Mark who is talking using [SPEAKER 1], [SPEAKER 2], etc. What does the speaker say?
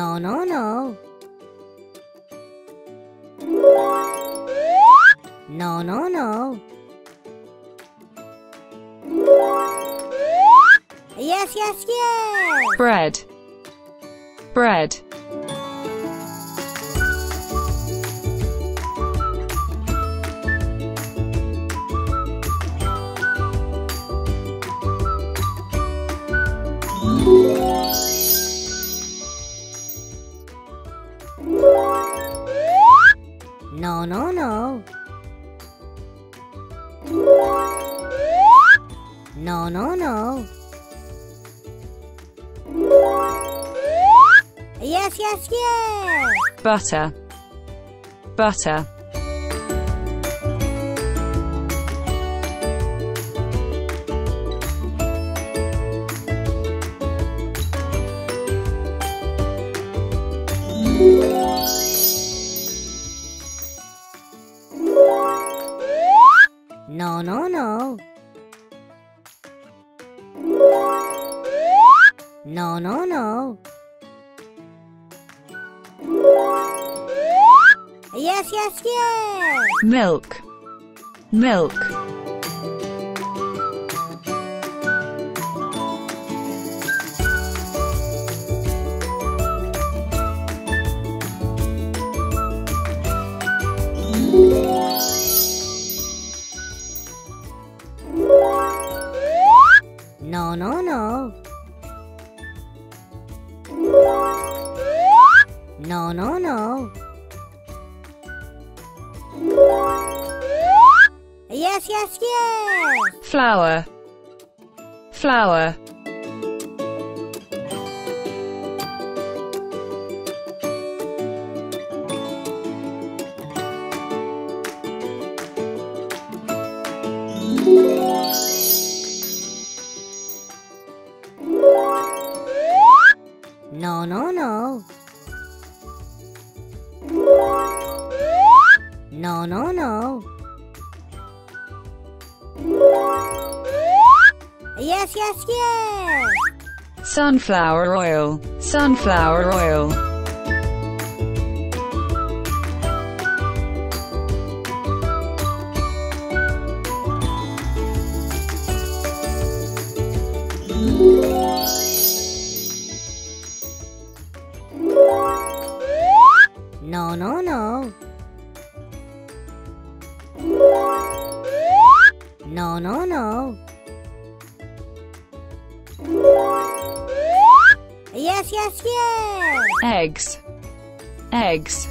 [SPEAKER 1] No, no, no. No, no, no. Yes, yes, yes!
[SPEAKER 2] Bread. Bread.
[SPEAKER 1] No, no, no. No. Yes, yes, yes.
[SPEAKER 2] butter, butter,
[SPEAKER 1] No, no, no. No, no, no. Yes, yes, yes.
[SPEAKER 2] milk, milk,
[SPEAKER 1] No, no, no. No, no, no. Yes, yes, yes.
[SPEAKER 2] flour, flour,
[SPEAKER 1] No, no, no. No, no, no. Yes, yes, yes.
[SPEAKER 2] sunflower oil, sunflower oil,
[SPEAKER 1] No, no, no. No, no, no. Yes, yes, yes.
[SPEAKER 2] eggs, eggs,